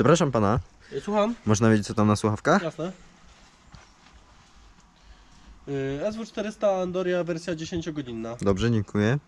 Przepraszam pana, Słucham? można wiedzieć co tam na słuchawkach? Jasne. Y, SW400 Andoria wersja 10-godzinna. Dobrze, dziękuję.